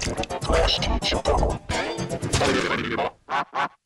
プレステージ版